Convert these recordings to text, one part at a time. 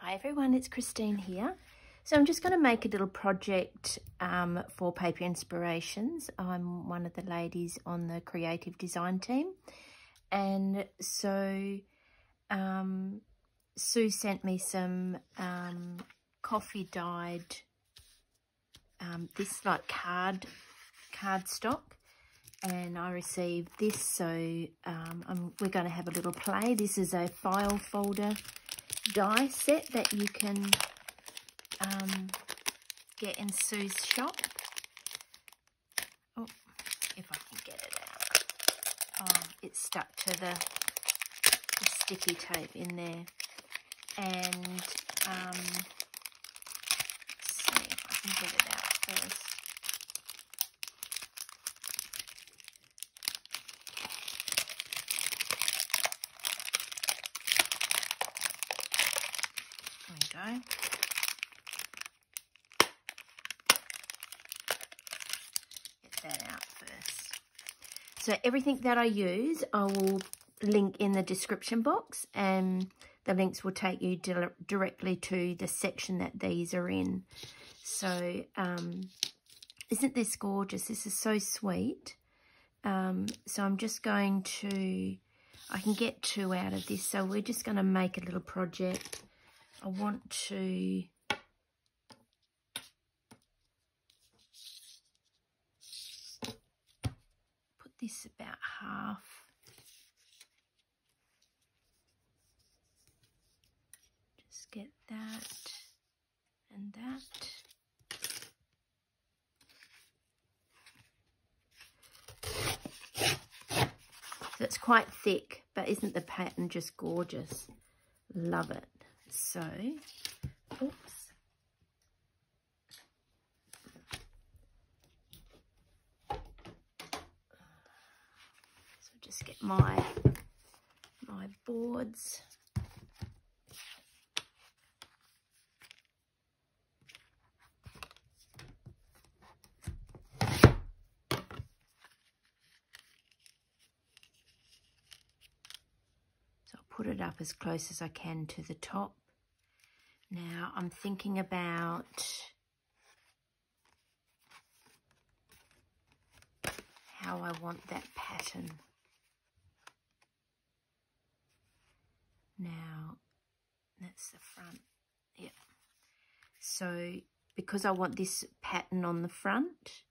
Hi everyone, it's Christine here. So I'm just going to make a little project um, for Paper Inspirations. I'm one of the ladies on the creative design team. And so um, Sue sent me some um, coffee dyed, um, this like card, card stock. And I received this, so um, we're going to have a little play. This is a file folder die set that you can um, get in Sue's shop. Oh, if I can get it out. Oh, it's stuck to the, the sticky tape in there. And um, see if I can get it out first. There we go. that out first. So everything that I use, I will link in the description box and the links will take you di directly to the section that these are in. So um, isn't this gorgeous? This is so sweet. Um, so I'm just going to, I can get two out of this. So we're just going to make a little project. I want to this about half. Just get that and that. So it's quite thick, but isn't the pattern just gorgeous? Love it. So, oops. just get my my boards. So I'll put it up as close as I can to the top. Now I'm thinking about how I want that pattern. Now, that's the front. Yep. So, because I want this pattern on the front,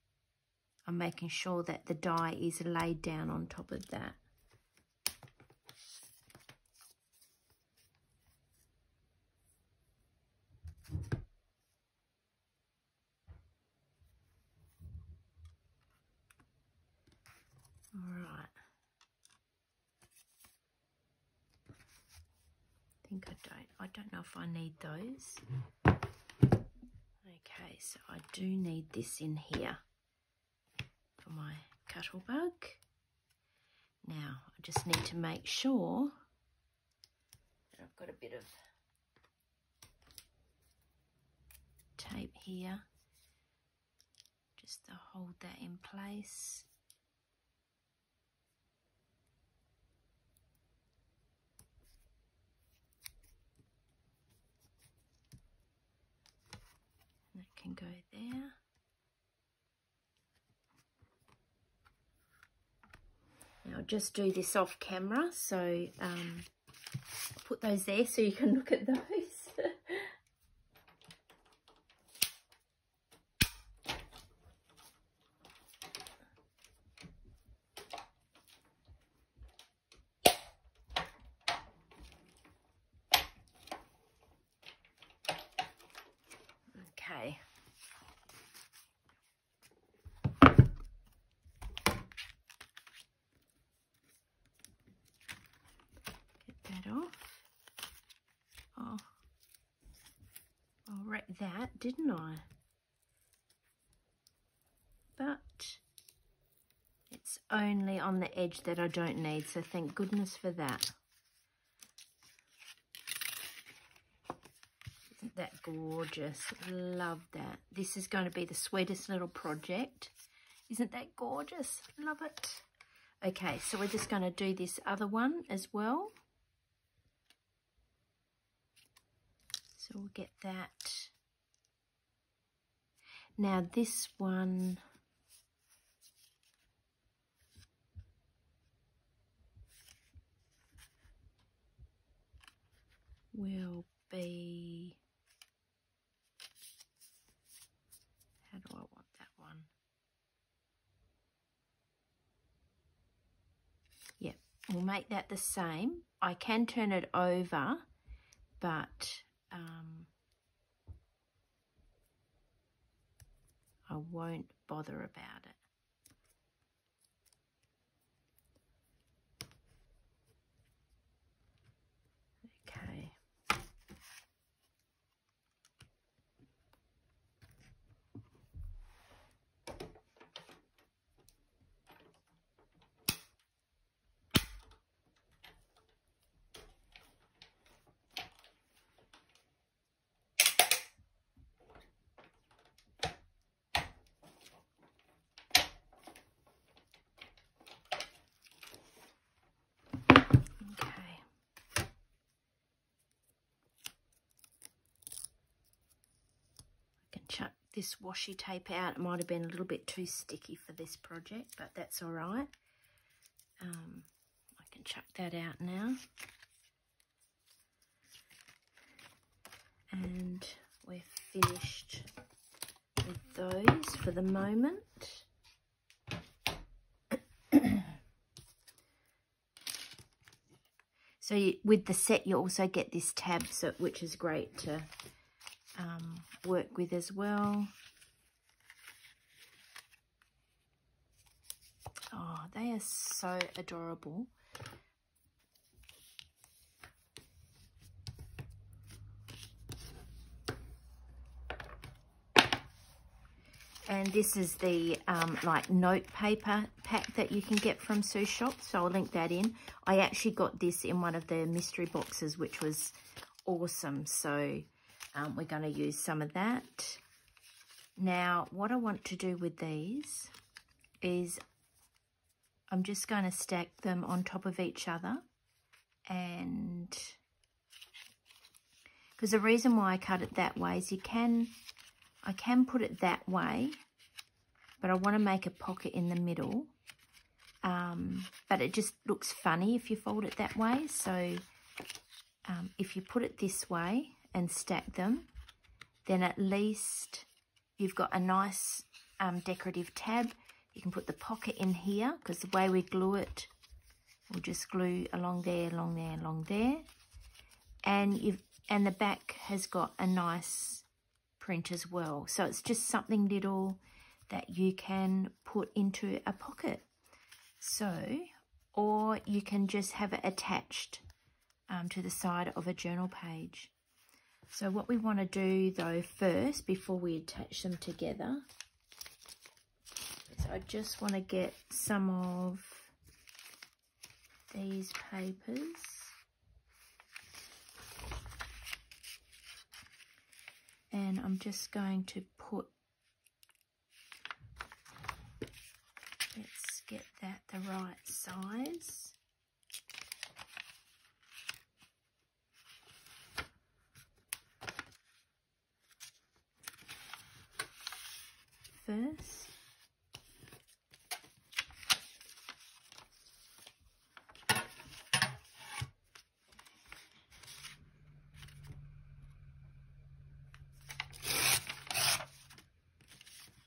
I'm making sure that the die is laid down on top of that. Think I don't. I don't know if I need those. Okay, so I do need this in here for my Cuttlebug. Now, I just need to make sure that I've got a bit of tape here just to hold that in place. Can go there. Now I'll just do this off camera, so um, put those there so you can look at those. okay. Oh, I wrecked that, didn't I? But it's only on the edge that I don't need, so thank goodness for that. Isn't that gorgeous? Love that. This is going to be the sweetest little project. Isn't that gorgeous? Love it. Okay, so we're just going to do this other one as well. So we'll get that. Now this one will be how do I want that one? Yep, we'll make that the same. I can turn it over, but um, I won't bother about it. chuck this washi tape out. It might have been a little bit too sticky for this project, but that's all right. Um, I can chuck that out now. And we're finished with those for the moment. so you, with the set, you also get this tab, so, which is great to um, work with as well. Oh, they are so adorable. And this is the um, like note paper pack that you can get from Sue Shop. So I'll link that in. I actually got this in one of the mystery boxes, which was awesome. So um, we're going to use some of that. Now, what I want to do with these is I'm just going to stack them on top of each other. And because the reason why I cut it that way is you can, I can put it that way, but I want to make a pocket in the middle. Um, but it just looks funny if you fold it that way. So um, if you put it this way, and stack them, then at least you've got a nice um, decorative tab. You can put the pocket in here because the way we glue it, we'll just glue along there, along there, along there. And you've and the back has got a nice print as well. So it's just something little that you can put into a pocket. So, or you can just have it attached um, to the side of a journal page. So what we want to do though first, before we attach them together, is I just want to get some of these papers. And I'm just going to put, let's get that the right size. first.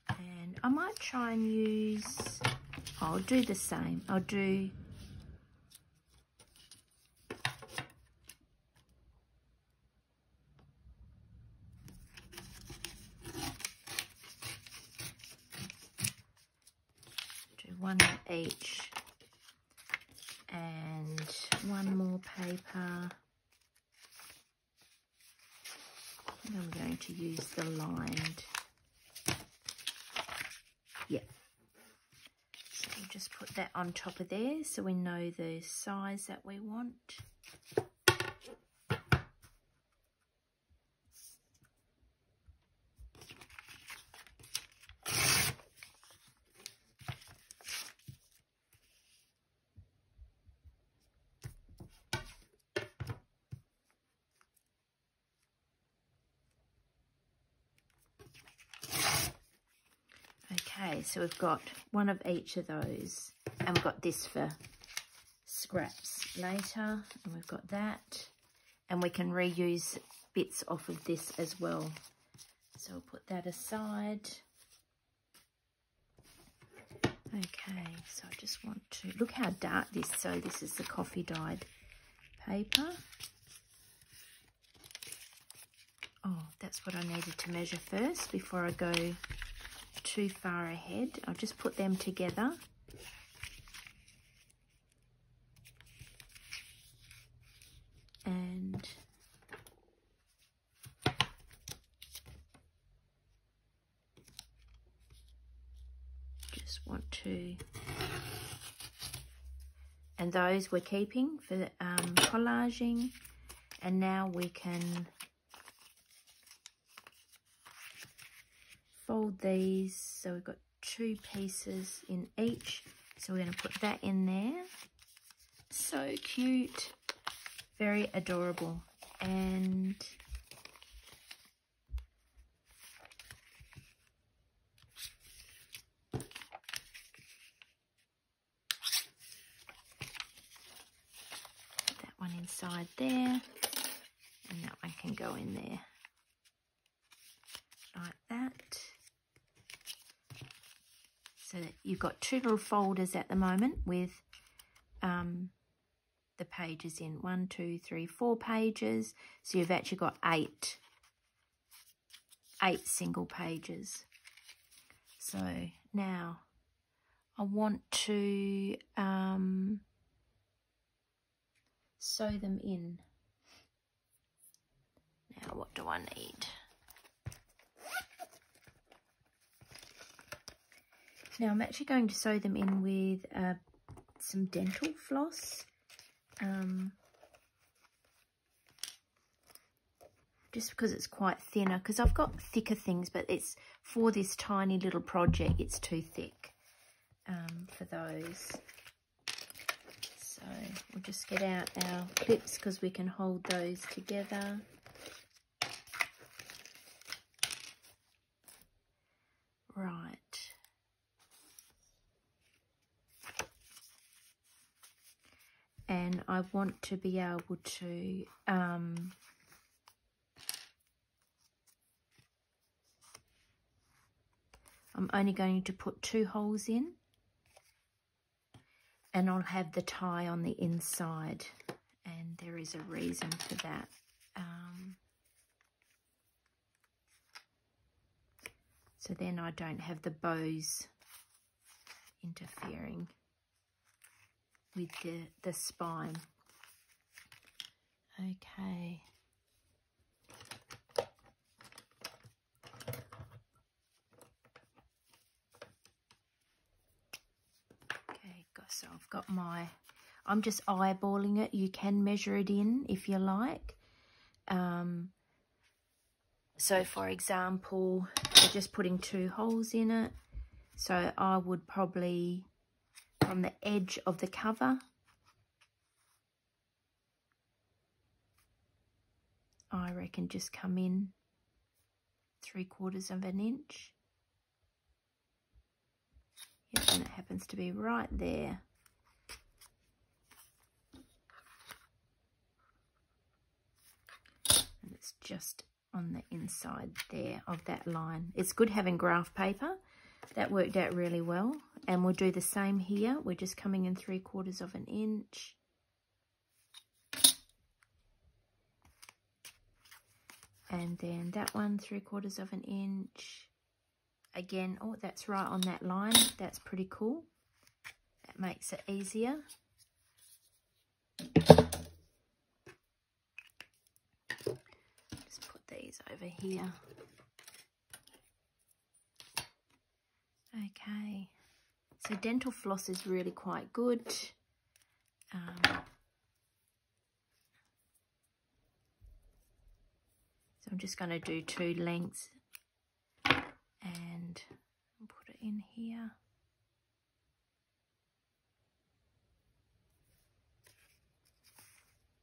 And I might try and use, I'll do the same. I'll do so we know the size that we want. Okay, so we've got one of each of those. And we've got this for scraps later. And we've got that. And we can reuse bits off of this as well. So we'll put that aside. Okay, so I just want to... Look how dark this... So this is the coffee dyed paper. Oh, that's what I needed to measure first before I go too far ahead. I'll just put them together. And to and those we're keeping for um, collaging and now we can fold these. So we've got two pieces in each. So we're going to put that in there. So cute very adorable. And inside there and that one can go in there like that so that you've got two little folders at the moment with um, the pages in. One, two, three, four pages. So you've actually got eight, eight single pages. So now I want to um, sew them in. Now what do I need? Now I'm actually going to sew them in with uh, some dental floss. Um, just because it's quite thinner, because I've got thicker things, but it's for this tiny little project, it's too thick um, for those. So we'll just get out our clips because we can hold those together. Right. and I want to be able to um, I'm only going to put two holes in and I'll have the tie on the inside and there is a reason for that. Um, so then I don't have the bows interfering with the, the spine. Okay. Okay, so I've got my, I'm just eyeballing it. You can measure it in if you like. Um, so for example, just putting two holes in it. So I would probably from the edge of the cover. I reckon just come in three quarters of an inch. Yep, and it happens to be right there. And it's just on the inside there of that line. It's good having graph paper that worked out really well. And we'll do the same here. We're just coming in three quarters of an inch. And then that one, three quarters of an inch. Again, oh, that's right on that line. That's pretty cool. That makes it easier. Just put over here. Okay, so dental floss is really quite good. Um, so I'm just going to do two lengths and put it in here.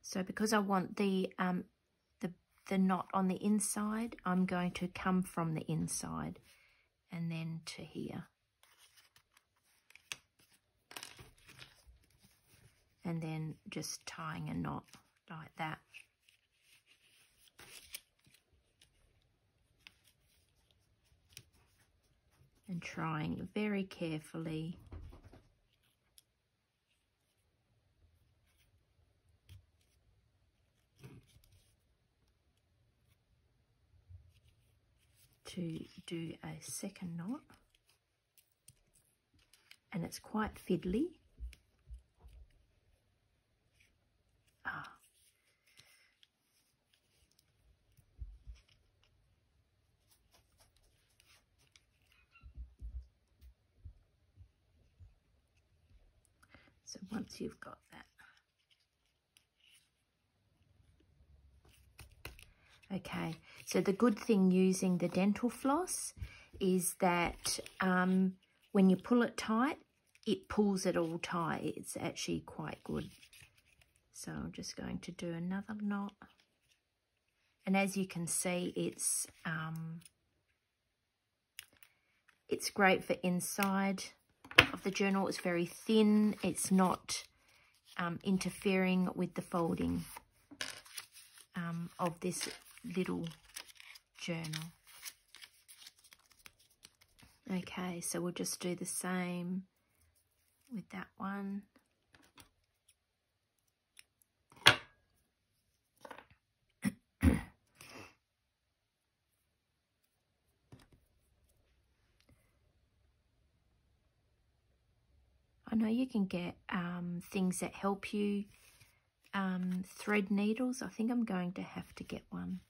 So because I want the um, the knot on the inside, I'm going to come from the inside and then to here. And then just tying a knot like that. And trying very carefully do a second knot. And it's quite fiddly. Ah. So once you've got that. Okay, so the good thing using the dental floss is that um, when you pull it tight, it pulls it all tight. It's actually quite good. So I'm just going to do another knot. And as you can see, it's um, it's great for inside of the journal. It's very thin. It's not um, interfering with the folding um, of this little journal. Okay, so we'll just do the same with that one. I know you can get um, things that help you um, thread needles. I think I'm going to have to get one.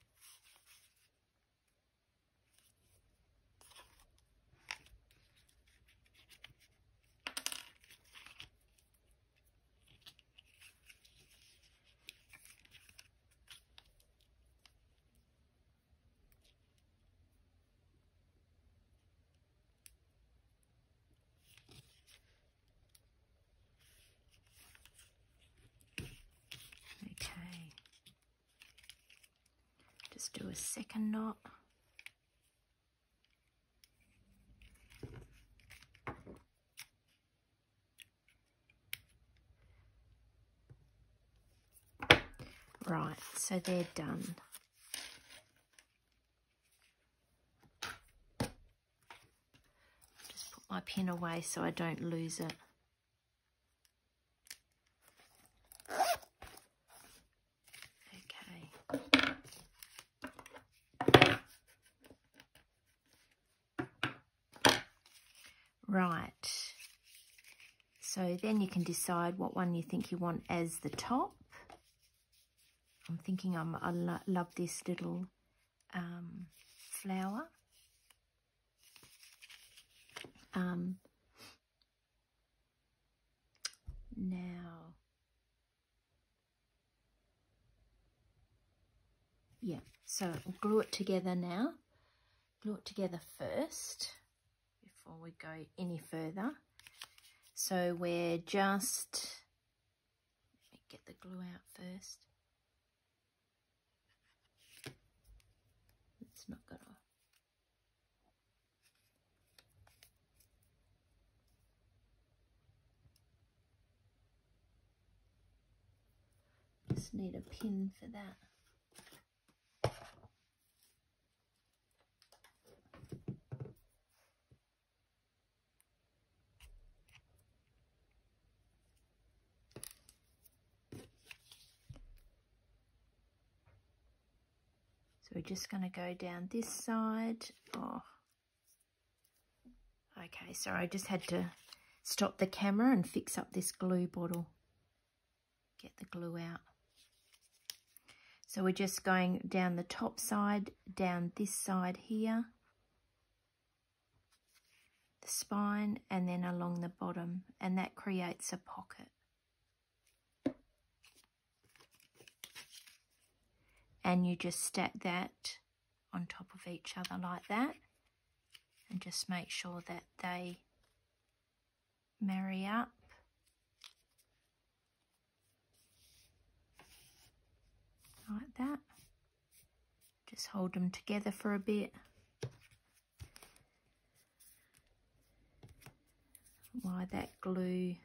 do a second knot. Right, so they're done. Just put my pin away so I don't lose it. Okay. Right. So then you can decide what one you think you want as the top. I'm thinking I'm, I lo love this little um, flower. Um, now, yeah, so I'll glue it together now. Glue it together first before we go any further. So we're just, let me get the glue out first. Not to Just need a pin for that. Just going to go down this side. Oh, okay, sorry, I just had to stop the camera and fix up this glue bottle. Get the glue out. So we're just going down the top side, down this side here, the spine, and then along the bottom, and that creates a pocket. And you just stack that on top of each other like that and just make sure that they marry up. Like that. Just hold them together for a bit. While that glue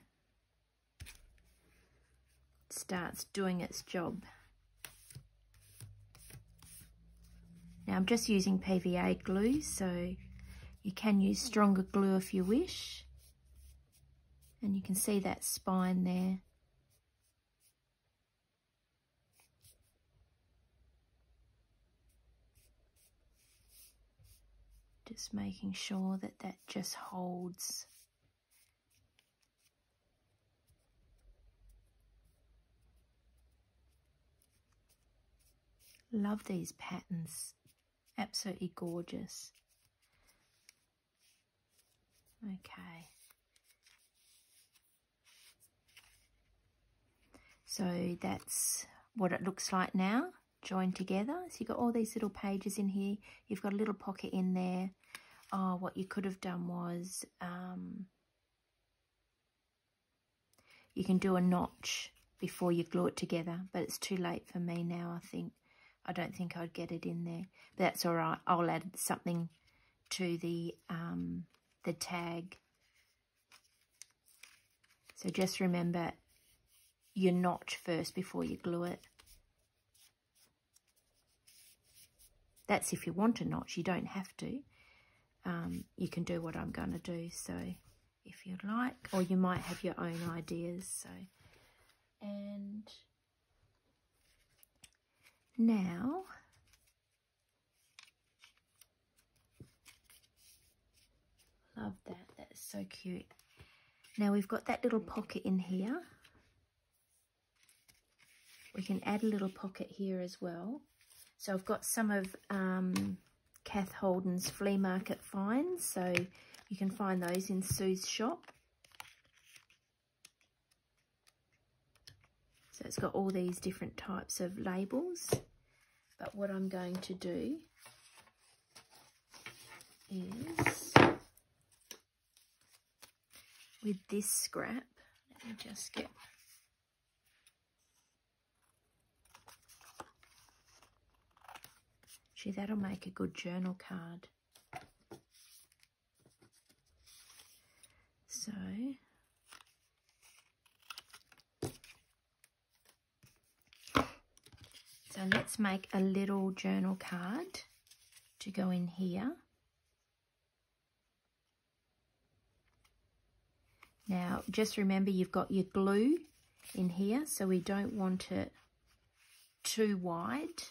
starts doing its job. Now I'm just using PVA glue, so you can use stronger glue if you wish. And you can see that spine there. Just making sure that that just holds. Love these patterns. Absolutely gorgeous. Okay. So that's what it looks like now, joined together. So you've got all these little pages in here. You've got a little pocket in there. Oh, what you could have done was um, you can do a notch before you glue it together, but it's too late for me now, I think. I don't think I'd get it in there. That's all right. I'll add something to the um, the tag. So just remember your notch first before you glue it. That's if you want a notch. You don't have to. Um, you can do what I'm going to do. So if you'd like, or you might have your own ideas. So, and now love that that is so cute. Now we've got that little pocket in here. We can add a little pocket here as well. So I've got some of um, Cathe Holden's flea market finds. So you can find those in Sue's shop So it's got all these different types of labels. But what I'm going to do is with this scrap, let me just get Gee, that'll make a good journal card. So So let's make a little journal card to go in here. Now, just remember you've got your glue in here, so we don't want it too wide.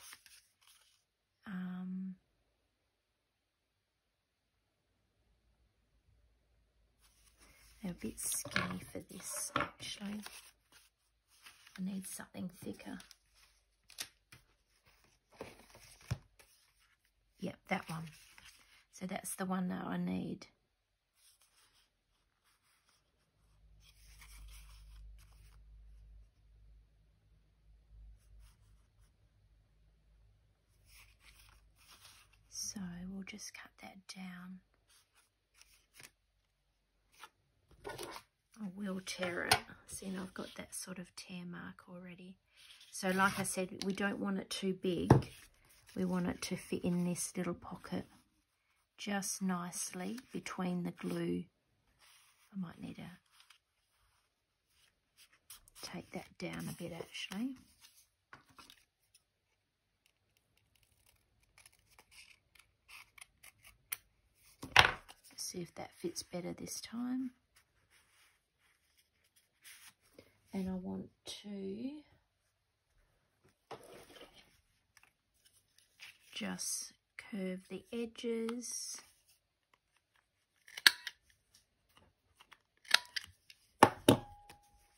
Um, a bit skinny for this, actually. I need something thicker. Yep, that one. So that's the one that I need. So we'll just cut that down. I will tear it. See, and I've got that sort of tear mark already. So like I said, we don't want it too big we want it to fit in this little pocket just nicely between the glue. I might need to take that down a bit actually. see if that fits better this time. And I want to just curve the edges.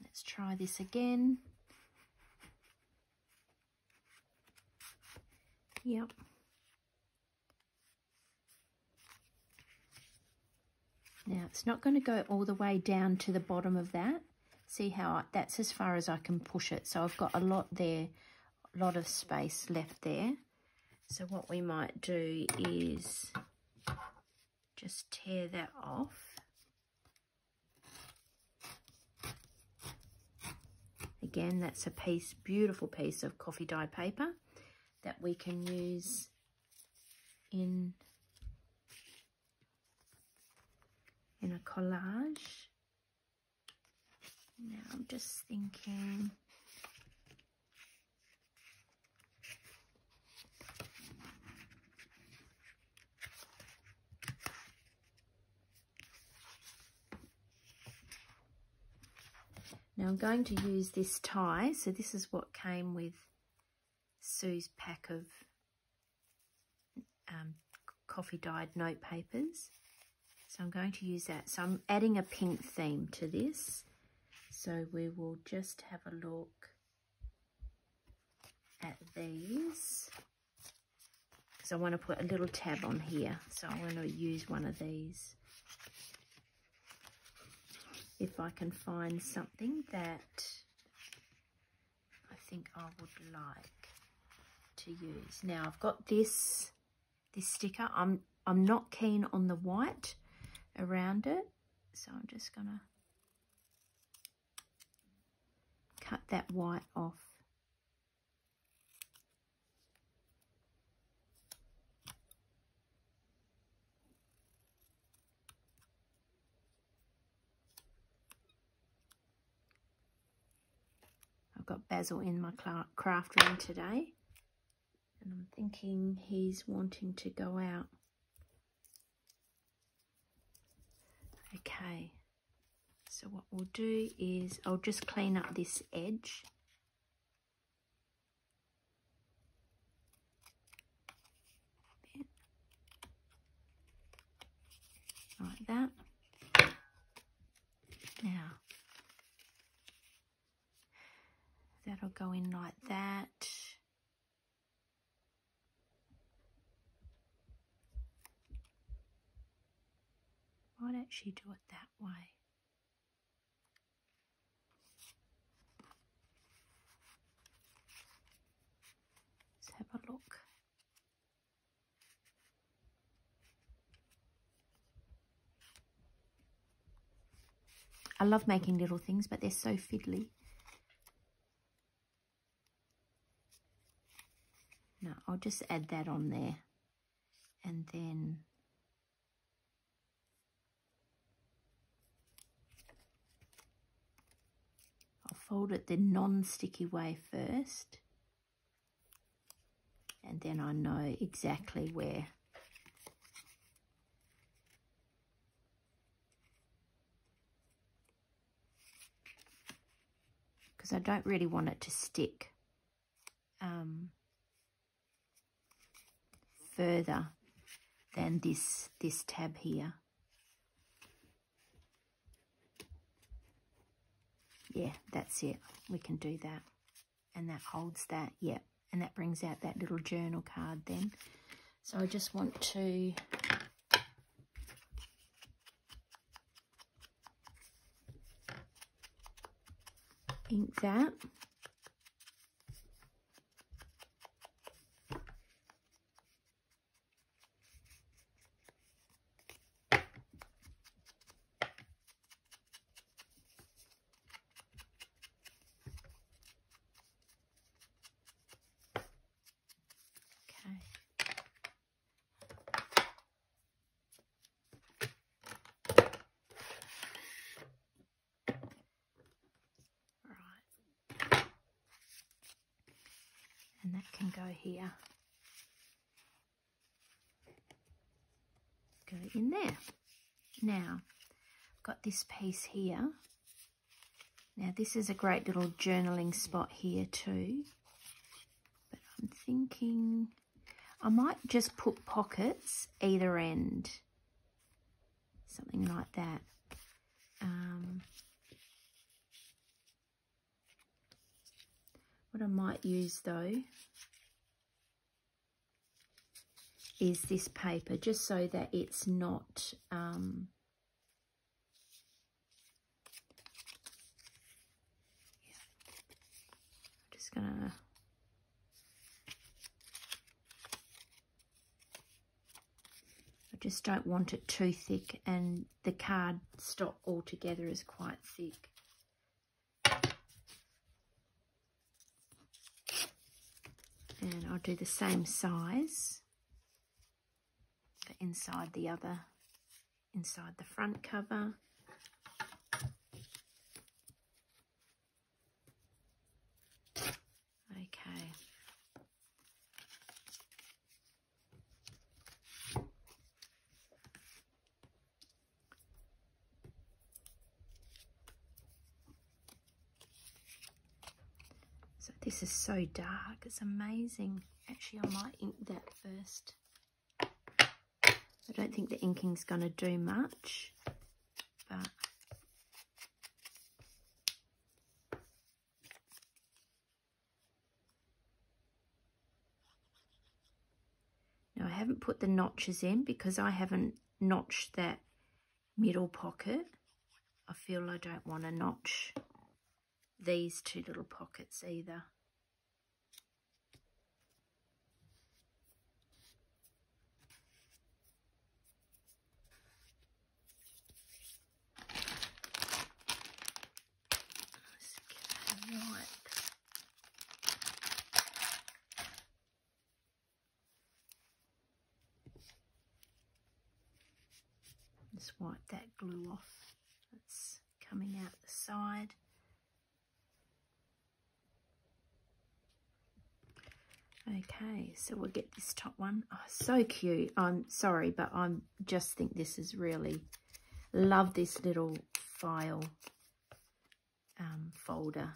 Let's try this again. Yep. Now it's not going to go all the way down to the bottom of that. See how I, that's as far as I can push it. So I've got a lot there, a lot of space left there. So what we might do is just tear that off. Again, that's a piece, beautiful piece of coffee dye paper that we can use in, in a collage. Now I'm just thinking, Now I'm going to use this tie. So this is what came with Sue's pack of um, coffee dyed note papers. So I'm going to use that. So I'm adding a pink theme to this. So we will just have a look at these. Because I want to put a little tab on here. So I'm going to use one of these. If I can find something that I think I would like to use. Now I've got this this sticker. I'm I'm not keen on the white around it, so I'm just gonna cut that white off. I've got basil in my craft room today and I'm thinking he's wanting to go out. Okay, so what we'll do is I'll just clean up this edge. Like that. Now, that'll go in like that. Might actually do it that way. Let's have a look. I love making little things, but they're so fiddly. No, I'll just add that on there. And then I'll fold it the non-sticky way first. And then I know exactly where because I don't really want it to stick um, further than this this tab here. Yeah, that's it. We can do that. And that holds that, yep. And that brings out that little journal card then. So I just want to ink that. Can go here. Go in there. Now, got this piece here. Now, this is a great little journaling spot here too. But I'm thinking I might just put pockets either end. Something like that. What I might use though is this paper just so that it's not um, just gonna I just don't want it too thick and the card stock altogether is quite thick. And I'll do the same size but inside the other inside the front cover okay This is so dark. It's amazing. Actually, I might ink that first. I don't think the inking's going to do much, but Now I haven't put the notches in because I haven't notched that middle pocket. I feel I don't want to notch these two little pockets either. Just wipe that glue off that's coming out the side. Okay, so we'll get this top one. Oh, so cute. I'm sorry, but I just think this is really, love this little file um, folder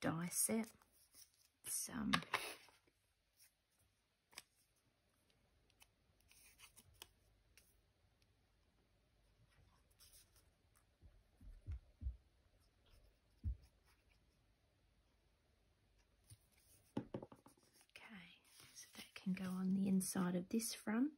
die set. Some um, can go on the inside of this front.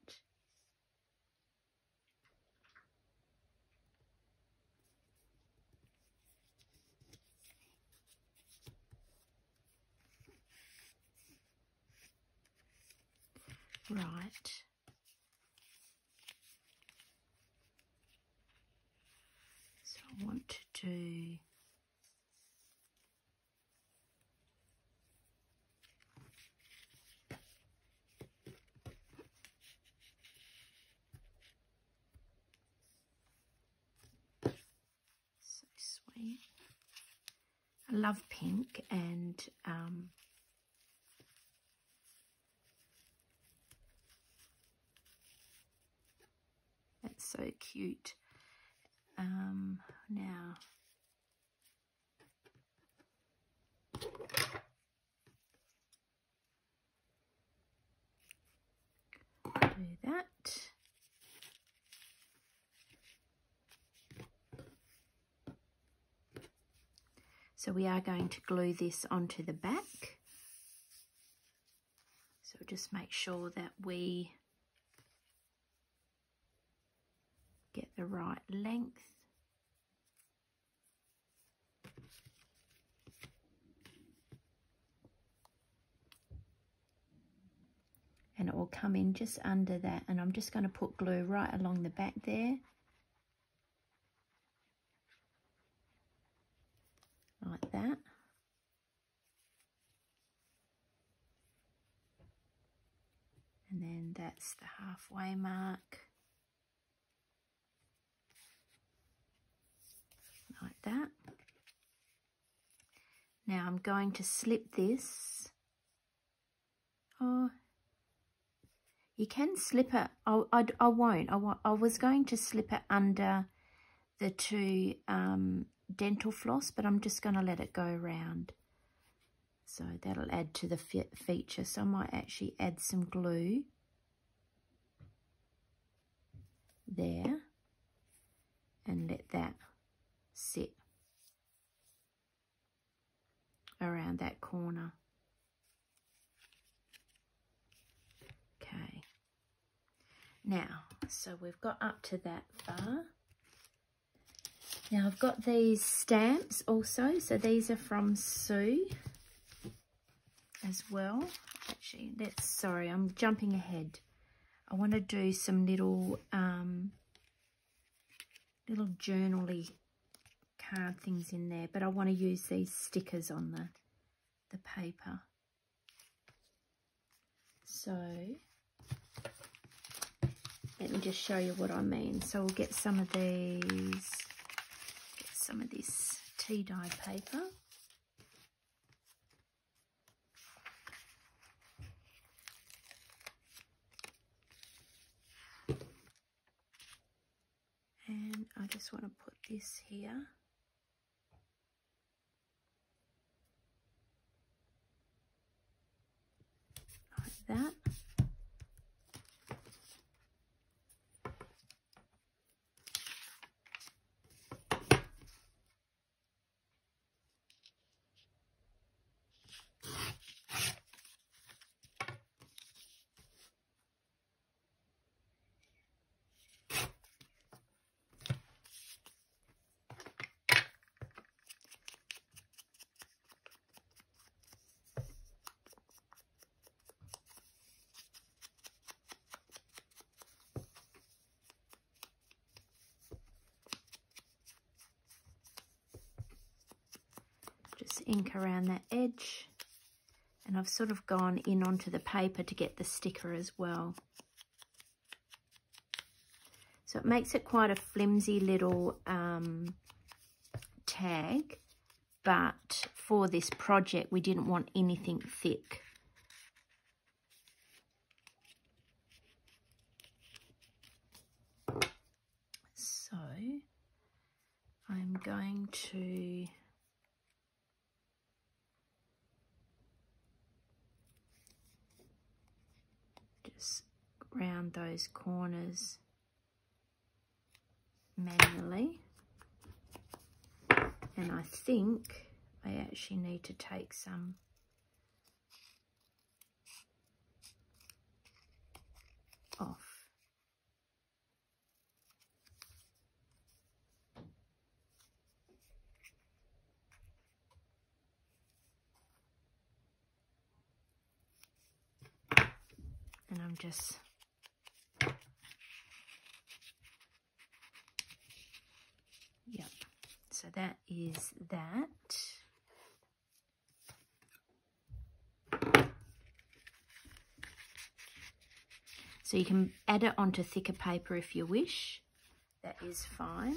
Right. So I want to do I love pink and um, that's so cute. Um, now, do that. So we are going to glue this onto the back. So just make sure that we get the right length. And it will come in just under that. And I'm just going to put glue right along the back there. Like that. And then that's the halfway mark. Like that. Now I'm going to slip this. Oh, you can slip it. I, I, I won't. I, I was going to slip it under the two um, dental floss, but I'm just going to let it go around. So that'll add to the feature. So I might actually add some glue there and let that sit around that corner. Okay. Now, so we've got up to that far. Now I've got these stamps also. So these are from Sue as well. Actually, that's sorry, I'm jumping ahead. I want to do some little um, little journally card things in there, but I want to use these stickers on the the paper. So let me just show you what I mean. So we'll get some of these some of this tea dye paper. And I just want to put this here. Like that. Ink around that edge and I've sort of gone in onto the paper to get the sticker as well. So it makes it quite a flimsy little um, tag, but for this project we didn't want anything thick. So I'm going to just round those corners manually and I think I actually need to take some. Off. And I'm just yep. So that is that so you can add it onto thicker paper if you wish. That is fine.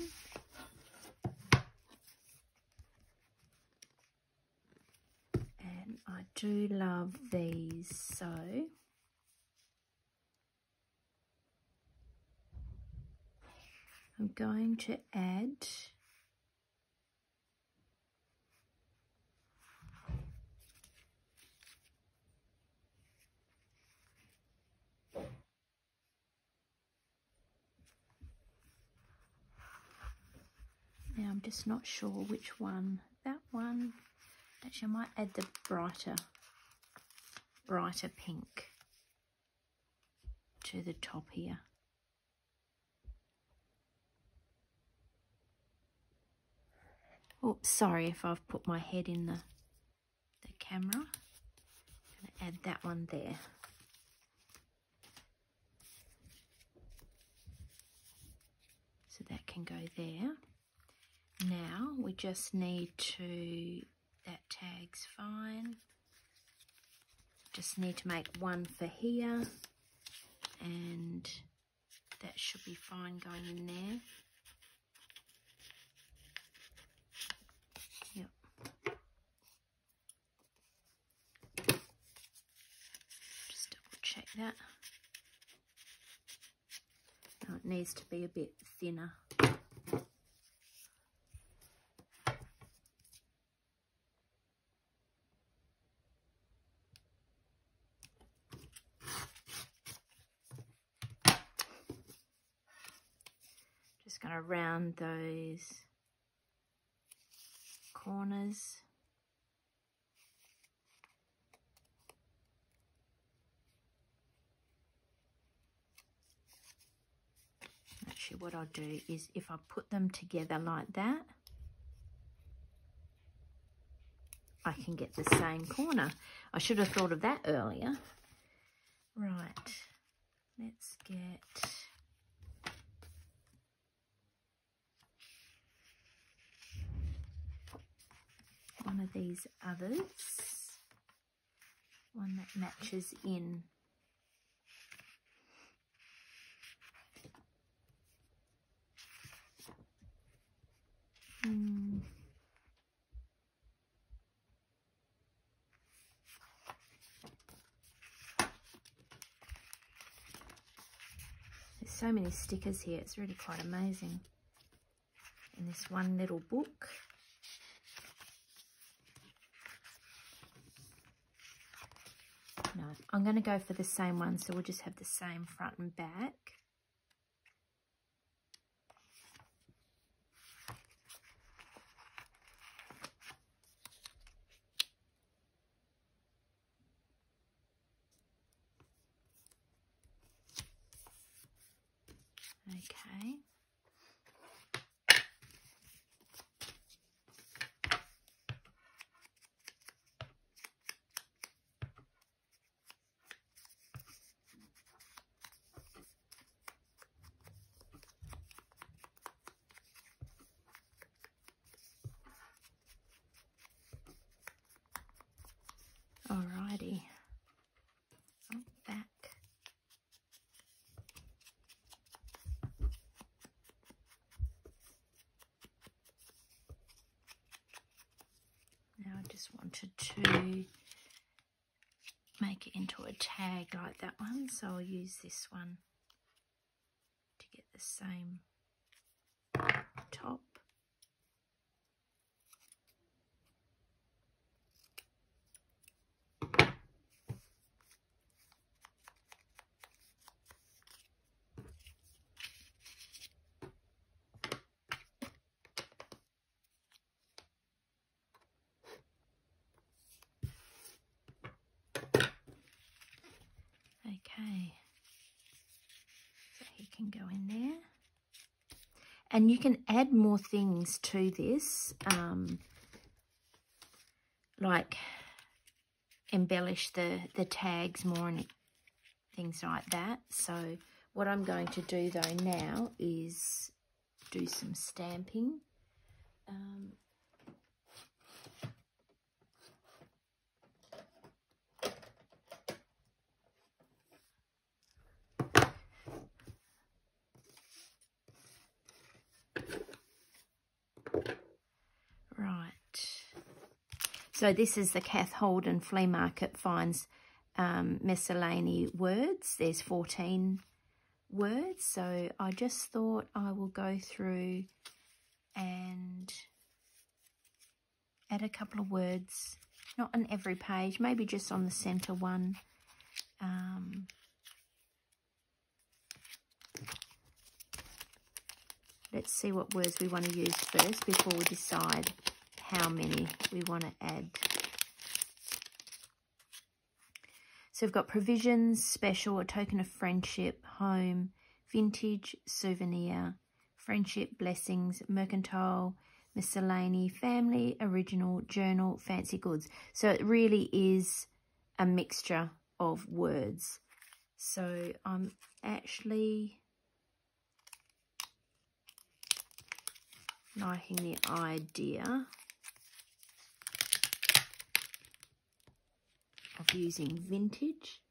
And I do love these so. I'm going to add Now I'm just not sure which one. That one, actually I might add the brighter, brighter pink to the top here. Oh, sorry if I've put my head in the, the camera. I'm going to add that one there. So that can go there. Now we just need to, that tag's fine. Just need to make one for here and that should be fine going in there. Yep. Just double check that. Oh, it needs to be a bit thinner. Just going to round those corners. actually what I'll do is if I put them together like that, I can get the same corner. I should have thought of that earlier. Right, let's get... one of these others, one that matches in Hmm. There's so many stickers here, it's really quite amazing. In this one little book. No, I'm going to go for the same one, so we'll just have the same front and back. Okay. Alrighty. Oh, back. Now I just wanted to make it into a tag like that one, so I'll use this one to get the same top. Okay, so he can go in there. And you can add more things to this, um, like embellish the, the tags more and things like that. So what I'm going to do though now is do some stamping. Um, Right. So this is the Cathe Holden Flea Market Finds um, Miscellany Words. There's 14 words. So I just thought I will go through and add a couple of words. Not on every page, maybe just on the centre one. Um, Let's see what words we want to use first before we decide how many we want to add. So we've got provisions, special, a token of friendship, home, vintage, souvenir, friendship, blessings, mercantile, miscellany, family, original, journal, fancy goods. So it really is a mixture of words. So I'm actually liking the idea of using vintage.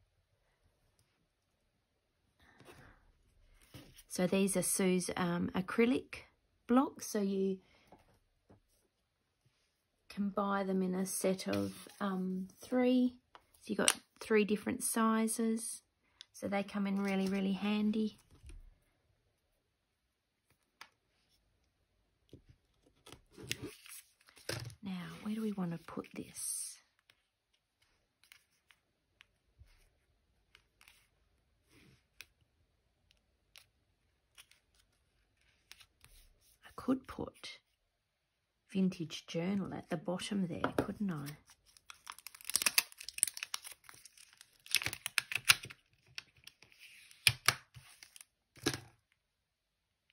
So these are Sue's um, acrylic blocks. So you can buy them in a set of um, three. So you've got three different sizes. So they come in really, really handy. Now, where do we want to put this? Could put vintage journal at the bottom there, couldn't I?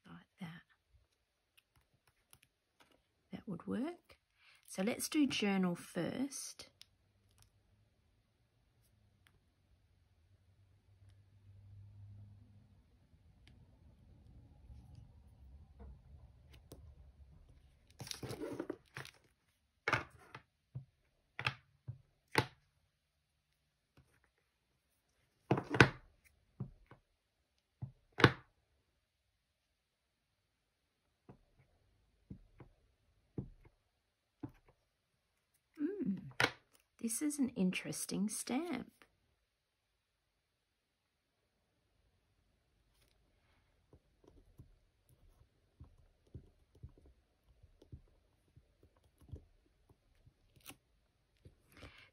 Like that. That would work. So let's do journal first. This is an interesting stamp.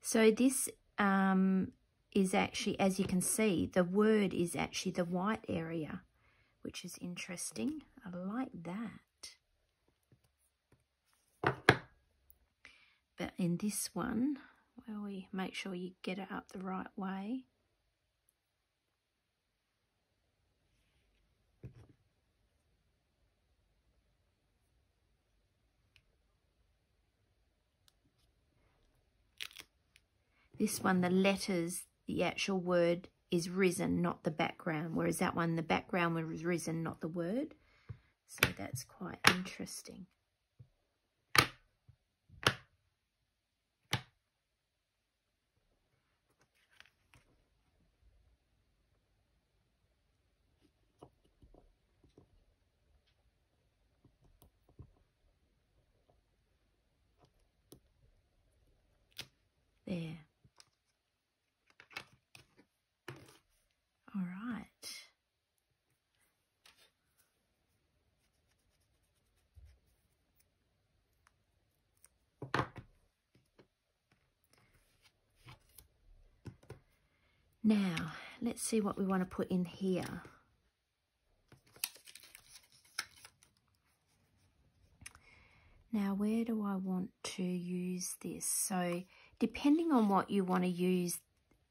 So this um, is actually, as you can see, the word is actually the white area, which is interesting. I like that. But in this one, where we make sure you get it up the right way, This one, the letters, the actual word is risen, not the background, whereas that one, the background was risen, not the word. So that's quite interesting. There. All right. Now, let's see what we want to put in here. Now, where do I want to use this? So, depending on what you want to use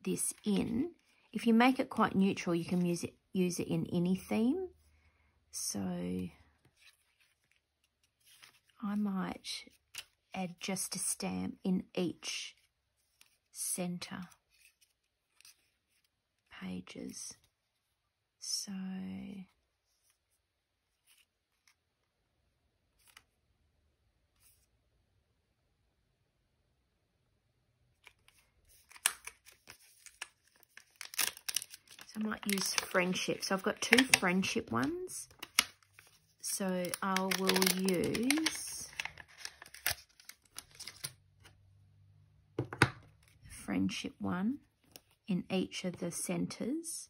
this in, if you make it quite neutral, you can use it, use it in any theme. So I might add just a stamp in each center pages. So I might use friendship. So I've got two friendship ones. So I will use friendship one in each of the centres.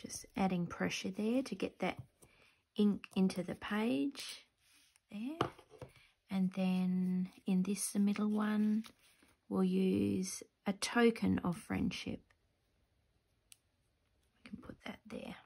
just adding pressure there to get that ink into the page there. And then in this the middle one we'll use a token of friendship. I can put that there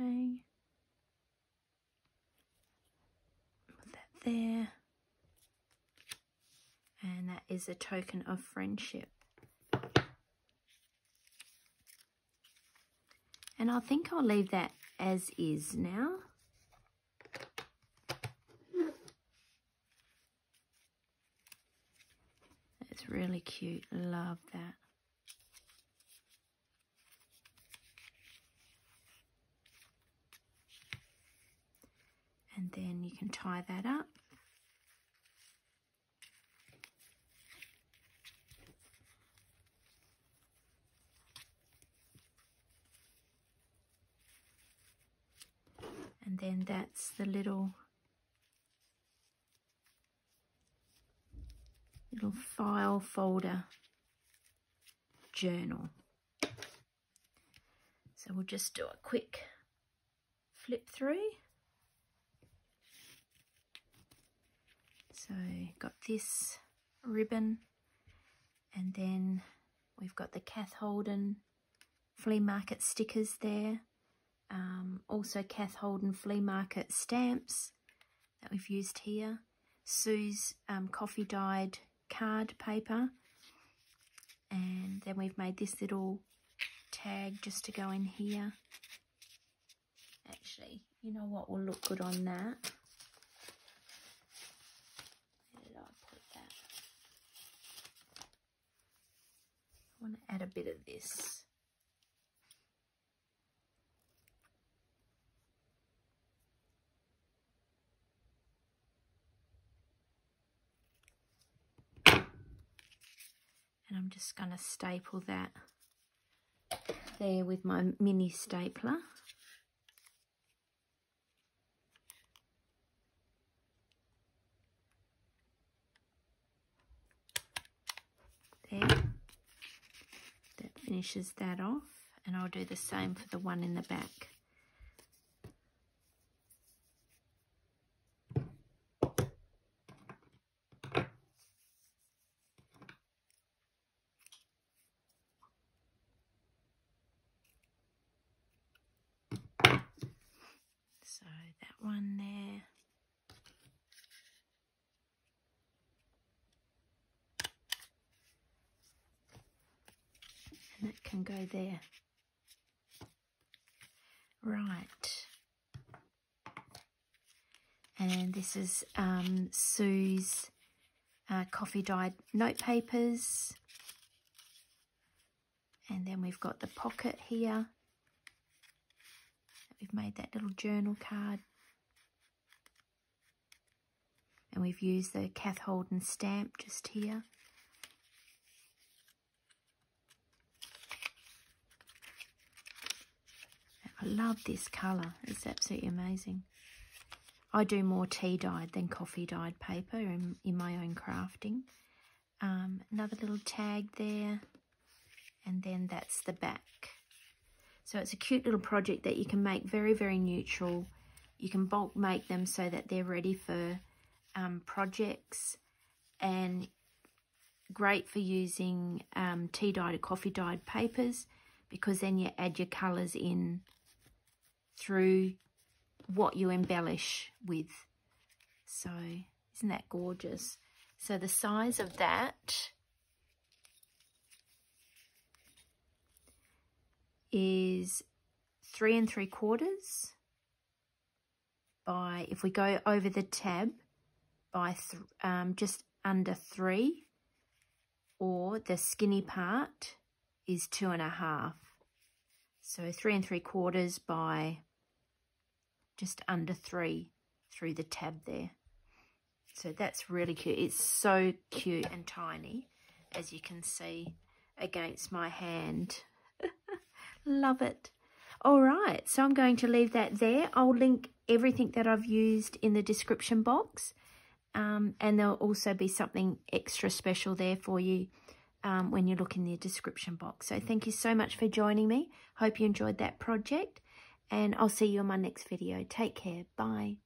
Okay. Put that there. And that is a token of friendship. And I think I'll leave that as is now. It's really cute. Love that. and then you can tie that up then that's the little little file folder journal so we'll just do a quick flip through So got this ribbon and then we've got the Cathe Holden flea market stickers there um, also Cathe Holden flea market stamps that we've used here, Sue's um, coffee dyed card paper, and then we've made this little tag just to go in here. Actually, you know what will look good on that? I want to add a bit of this. And I'm just going to staple that there with my mini stapler. There. That finishes that off. And I'll do the same for the one in the back. So that one there. And that can there. Right. And this is um, Sue's uh, coffee dyed note papers. And then we've got the pocket here. We've made that little journal card. And we've used the Cathe Holden stamp just here. I love this colour. It's absolutely amazing. I do more tea dyed than coffee dyed paper in, in my own crafting. Um, another little tag there. And then that's the back. So it's a cute little project that you can make very, very neutral. You can bulk make them so that they're ready for um, projects and great for using um, tea dyed or coffee dyed papers because then you add your colours in through what you embellish with. So isn't that gorgeous? So the size of that is three and three quarters by, if we go over the tab, by um, just under three, or the skinny part is two and a half. So three and three quarters by just under three through the tab there. So that's really cute. It's so cute and tiny, as you can see against my hand. Love it. All right, so I'm going to leave that there. I'll link everything that I've used in the description box. Um, and there'll also be something extra special there for you um, when you look in the description box. So thank you so much for joining me. Hope you enjoyed that project. And I'll see you on my next video. Take care. Bye.